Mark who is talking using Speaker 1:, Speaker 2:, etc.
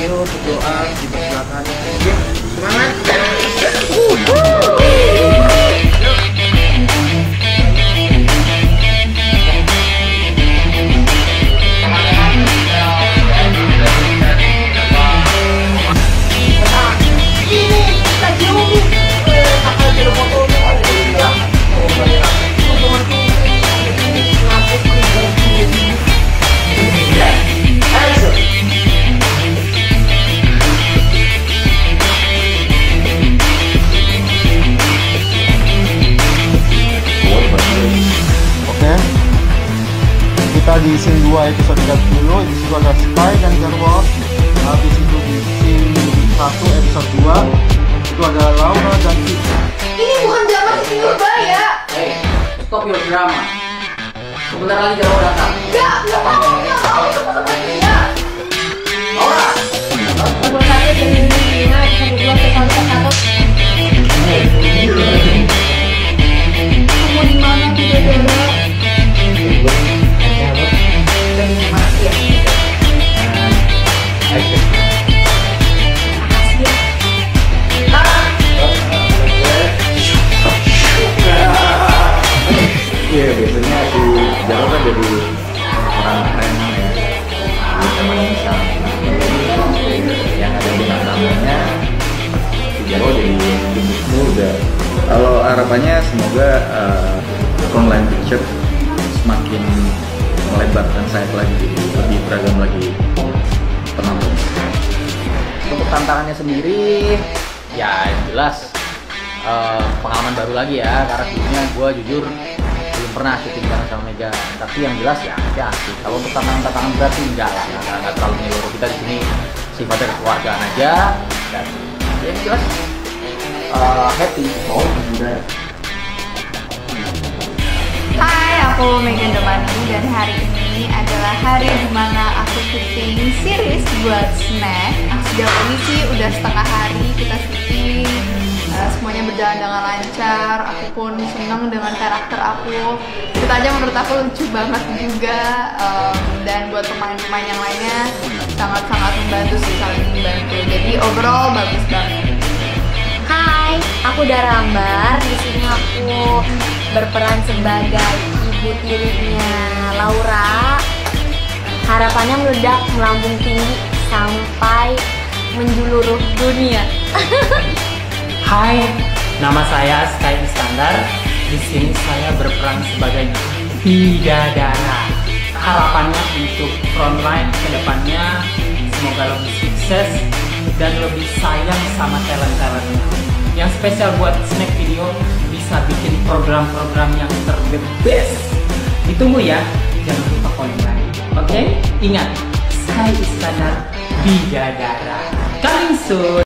Speaker 1: Ayo berdoa dipersilakan. Semangat.
Speaker 2: Kita di scene 2 episode 30 Di situ ada Sky dan Jarwo Habis itu di scene 1 episode 2 Itu ada Laura dan Kiki
Speaker 3: Ini bukan zaman Sinurba ya.
Speaker 4: Hey, stop your drama. Sebentar lagi Jarwo datang.
Speaker 3: Enggak, enggak mau, enggak mau
Speaker 5: muda. Kalau harapannya semoga uh, Frontline Picture semakin melebarkan sayap lagi, lebih beragam lagi penonton.
Speaker 4: untuk tantangannya sendiri, ya jelas eh, pengalaman baru lagi ya. Karena sebelumnya gue jujur belum pernah syuting bareng sama Mega. Tapi yang jelas ya ya. Kalau untuk tantangan-tantangan berat sih enggak lah, enggak, enggak terlalu menyeluruh. Kita di sini sifatnya kekeluargaan aja dan ya jelas happy. Oh, udah.
Speaker 3: Hai, aku Megan Domani dan hari ini adalah hari di mana aku syuting series buat Snack. Sejauh ini sih udah setengah hari kita syuting, Eh, semuanya berjalan dengan lancar. Aku pun seneng dengan karakter aku. Ceritanya menurut aku lucu banget juga. Em, dan buat pemain-pemain yang lainnya sangat-sangat membantu sih, saling membantu. Jadi overall bagus banget.
Speaker 6: Aku Dara. Di sini aku berperan sebagai ibu tirinya Laura. Harapannya meledak melambung tinggi sampai menjuluruh dunia.
Speaker 7: Hai, nama saya Sky Iskandar. Di sini saya berperan sebagai bidadara. Harapannya untuk frontline ke depannya semoga lebih sukses dan lebih sayang sama talent-talentnya. Yang spesial buat Snack Video bisa bikin program-program yang best. Ditunggu ya, jangan lupa calling lagi. Oke, ingat, Sky Iskandar bidadara. Coming soon.